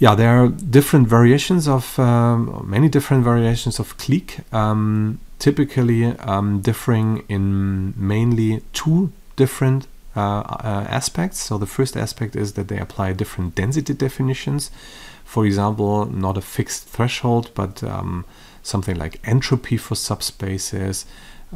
yeah, there are different variations of um, many different variations of clique, um, typically um, differing in mainly two different uh, uh, aspects. So the first aspect is that they apply different density definitions. For example, not a fixed threshold, but um, something like entropy for subspaces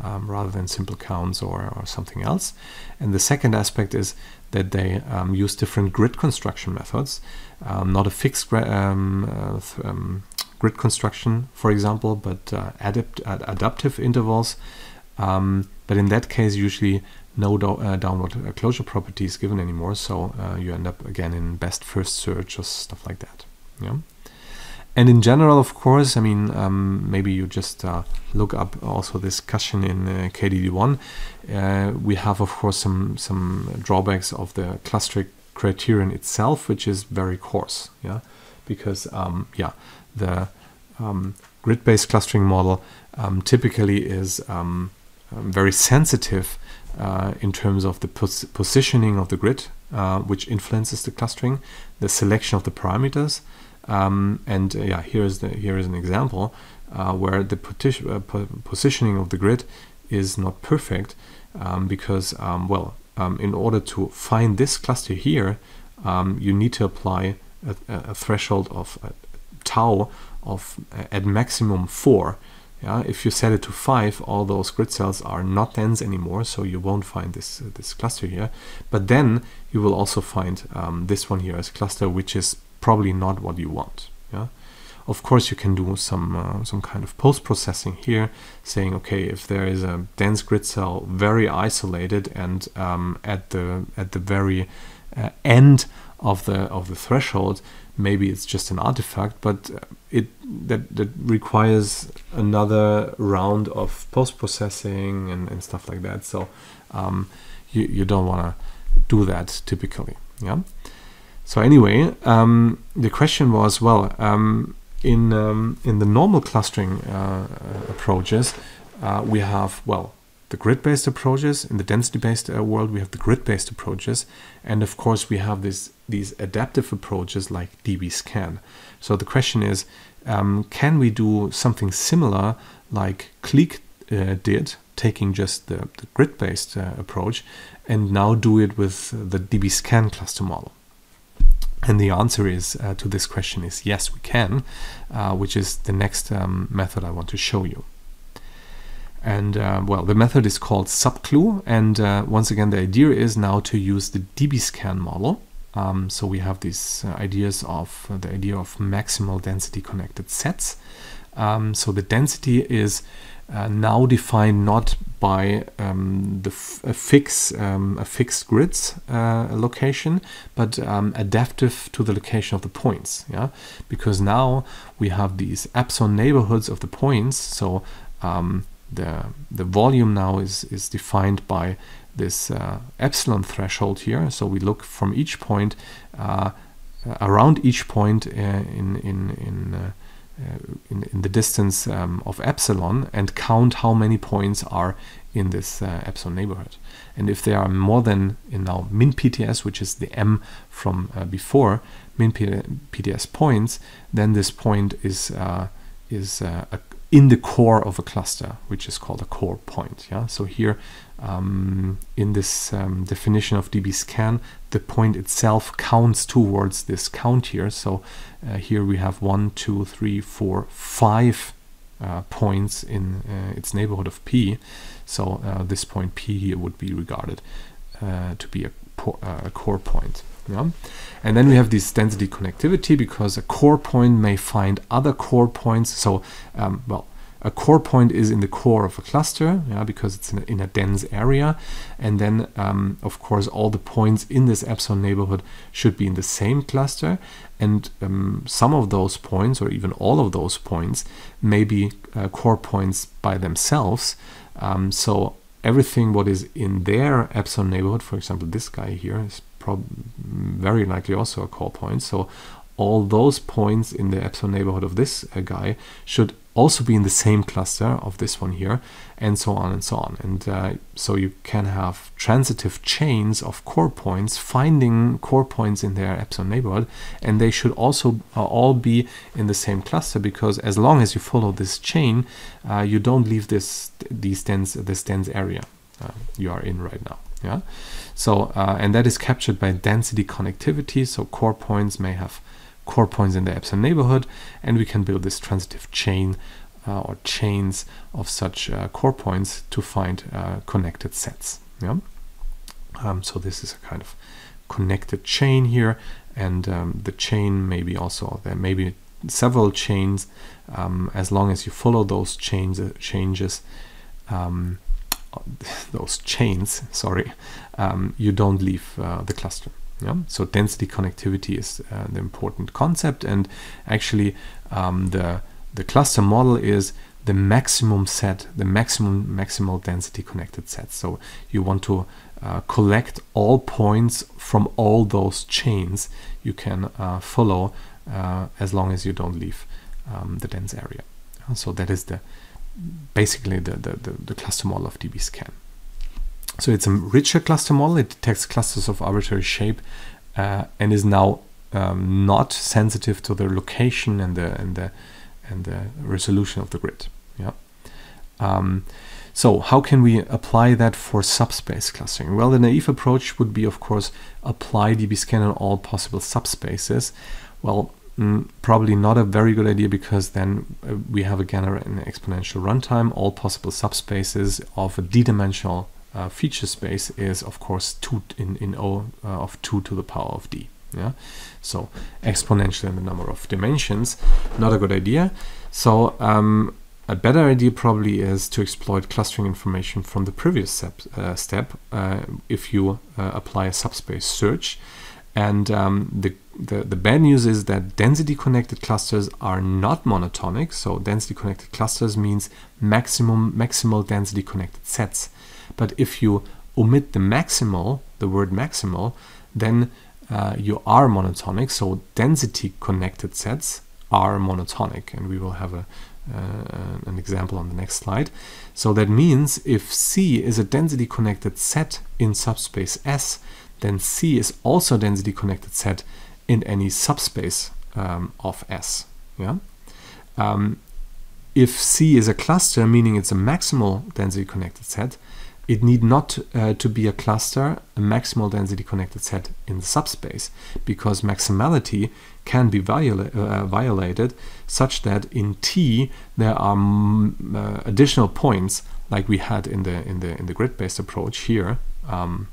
um, rather than simple counts or, or, something else. And the second aspect is that they um, use different grid construction methods, um, not a fixed um, uh, um, grid construction, for example, but uh, adapt ad adaptive intervals. Um, but in that case, usually no do uh, downward uh, closure property is given anymore, so uh, you end up again in best first search or stuff like that. Yeah. And in general, of course, I mean, um, maybe you just uh, look up also this cushion in uh, KDD1. Uh, we have, of course, some some drawbacks of the clustering criterion itself, which is very coarse. Yeah, because um, yeah, the um, grid-based clustering model um, typically is um, um, very sensitive uh, in terms of the pos positioning of the grid, uh, which influences the clustering, the selection of the parameters. Um, and uh, yeah, here is the here is an example uh, where the uh, po positioning of the grid is not perfect um, because um, well, um, in order to find this cluster here, um, you need to apply a, a threshold of tau of at maximum four. Yeah, if you set it to five, all those grid cells are not dense anymore, so you won't find this uh, this cluster here. But then you will also find um, this one here as cluster, which is probably not what you want. Yeah. Of course, you can do some uh, some kind of post processing here, saying okay, if there is a dense grid cell very isolated and um, at the at the very uh, end of the of the threshold, maybe it's just an artifact, but uh, it that that requires another round of post processing and, and stuff like that. So um, you you don't want to do that typically. Yeah. So anyway, um, the question was, well, um, in um, in the normal clustering uh, approaches, uh, we have well the grid-based approaches. In the density-based uh, world, we have the grid-based approaches, and of course, we have this these adaptive approaches like dbScan. So the question is, um, can we do something similar like Clique uh, did, taking just the, the grid-based uh, approach, and now do it with the dbScan cluster model? And the answer is uh, to this question is yes, we can, uh, which is the next um, method I want to show you. And uh, well, the method is called SUBCLU. And uh, once again, the idea is now to use the dbScan model. Um, so we have these uh, ideas of uh, the idea of maximal density connected sets. Um, so the density is uh, now defined not by um, the a fix um, a fixed grids uh, location, but um, adaptive to the location of the points. Yeah, because now we have these epsilon neighborhoods of the points. So um, the the volume now is is defined by this uh, epsilon threshold here. So we look from each point uh, around each point uh, in in in uh, in, in, the distance um, of epsilon and count how many points are in this uh, epsilon neighborhood. And if there are more than in now min PTS, which is the m from uh, before min PTS points, then this point is uh, is uh, a, in the core of a cluster, which is called a core point. Yeah. So here um, in this um, definition of dbScan, the point itself counts towards this count here. So uh, here we have one, two, three, four, five uh, points in uh, its neighborhood of P. So uh, this point P here would be regarded uh, to be a, a, core point. Yeah? And then we have this density connectivity because a core point may find other core points. So, um, well, a core point is in the core of a cluster, yeah, because it's in a, in a dense area. And then, um, of course, all the points in this epsilon neighborhood should be in the same cluster. And um, some of those points, or even all of those points, may be uh, core points by themselves. Um, so everything what is in their epsilon neighborhood, for example, this guy here is very likely also a core point. So all those points in the epsilon neighborhood of this uh, guy should also be in the same cluster of this one here, and so on and so on. And uh, so you can have transitive chains of core points, finding core points in their epsilon neighborhood, and they should also uh, all be in the same cluster because as long as you follow this chain, uh, you don't leave this these dense this dense area uh, you are in right now. Yeah. So uh, and that is captured by density connectivity. So core points may have core points in the epsilon neighborhood, and we can build this transitive chain uh, or chains of such uh, core points to find uh, connected sets. Yeah. Um, so this is a kind of connected chain here, and um, the chain maybe also there may be several chains um, as long as you follow those chains uh, changes. Um, those chains, sorry, um, you don't leave uh, the cluster. Yeah? So density connectivity is uh, the important concept, and actually um, the the cluster model is the maximum set, the maximum maximal density connected set. So you want to uh, collect all points from all those chains you can uh, follow uh, as long as you don't leave um, the dense area. So that is the basically the, the, the, the cluster model of DBSCAN. So it's a richer cluster model. It detects clusters of arbitrary shape uh, and is now um, not sensitive to the location and the and the and the resolution of the grid. Yeah. Um, so how can we apply that for subspace clustering? Well, the naive approach would be, of course, apply DBSCAN on all possible subspaces. Well, mm, probably not a very good idea because then uh, we have again an exponential runtime. All possible subspaces of a d-dimensional uh, feature space is of course 2 in, in O uh, of 2 to the power of d. Yeah, so exponential in the number of dimensions, not a good idea. So um, a better idea probably is to exploit clustering information from the previous step, uh, step uh, if you uh, apply a subspace search. And um, the, the, the bad news is that density connected clusters are not monotonic. So density connected clusters means maximum maximal density connected sets. But if you omit the maximal, the word maximal, then uh, you are monotonic. So density connected sets are monotonic, and we will have a uh, an example on the next slide. So that means if C is a density connected set in subspace S, then C is also a density connected set in any subspace um, of S. Yeah. Um, if C is a cluster, meaning it's a maximal density connected set, it need not uh, to be a cluster, a maximal density connected set in the subspace, because maximality can be viola uh, violated such that in T there are uh, additional points like we had in the in the in the grid-based approach here. Um,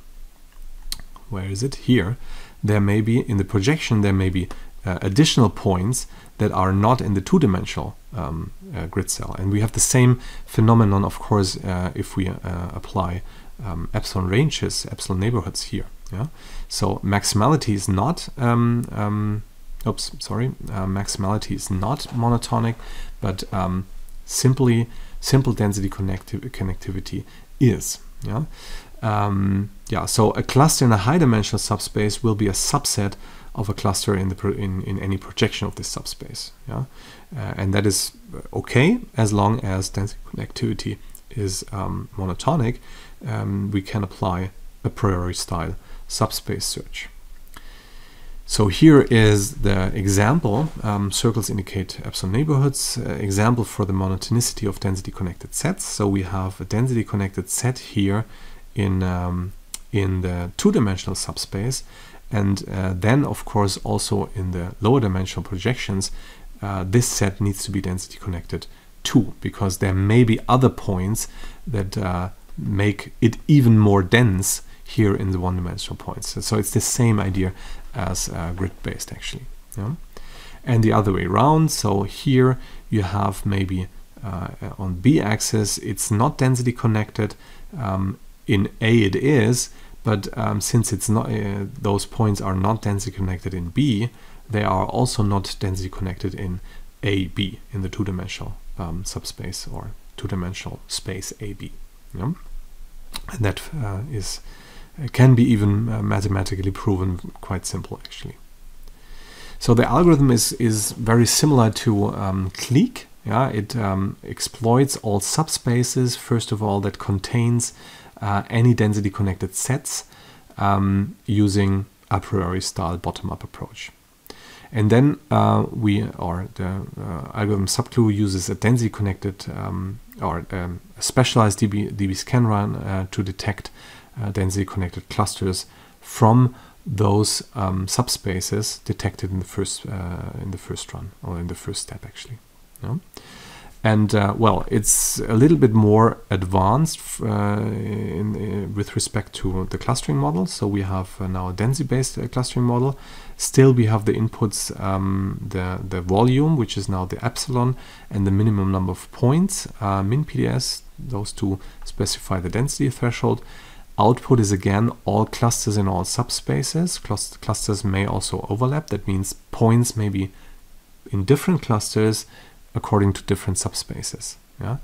where is it? Here. There may be in the projection there may be uh, additional points that are not in the two-dimensional um, uh, grid cell. And we have the same phenomenon, of course, uh, if we uh, apply um, epsilon ranges, epsilon neighborhoods here. Yeah. So maximality is not. Um, um oops, sorry. Uh, maximality is not monotonic, but um, simply simple density connecti connectivity is. Yeah. Um, yeah. So a cluster in a high-dimensional subspace will be a subset of a cluster in the in, in any projection of this subspace. Yeah, uh, and that is okay as long as density connectivity is um, monotonic. Um, we can apply a priori style subspace search. So here is the example. Um, circles indicate epsilon neighborhoods. Uh, example for the monotonicity of density connected sets. So we have a density connected set here in um, in the two-dimensional subspace and uh, then, of course, also in the lower dimensional projections, uh, this set needs to be density connected too, because there may be other points that uh, make it even more dense here in the one-dimensional points. So it's the same idea as uh, grid-based, actually. Yeah? And the other way around, so here you have maybe uh, on b-axis, it's not density connected. Um, in A it is, but um, since it's not, uh, those points are not densely connected in B, they are also not densely connected in AB, in the two-dimensional um, subspace or two-dimensional space AB. Yeah? And that uh, is uh, can be even uh, mathematically proven quite simple, actually. So the algorithm is, is very similar to um, Clique, Yeah, it um, exploits all subspaces, first of all, that contains uh, any density connected sets um, using a priori style bottom-up approach. And then uh, we, or the uh, algorithm SUBCLU uses a density connected um, or um, a specialized DB, DB scan run uh, to detect uh, density connected clusters from those um, subspaces detected in the first uh, in the first run or in the first step actually. Yeah? And uh, well, it's a little bit more advanced uh, in, in, uh, with respect to the clustering model. So we have uh, now a density-based uh, clustering model. Still, we have the inputs, um, the the volume, which is now the epsilon, and the minimum number of points, uh, min PTS. Those two specify the density threshold. Output is again all clusters in all subspaces. clusters may also overlap. That means points may be in different clusters according to different subspaces. Yeah.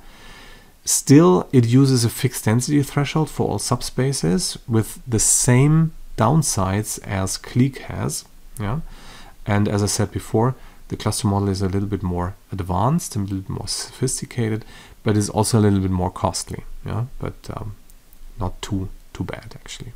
Still, it uses a fixed density threshold for all subspaces with the same downsides as Clique has. Yeah. And as I said before, the cluster model is a little bit more advanced and a little bit more sophisticated, but is also a little bit more costly. Yeah. But um, not too too bad actually.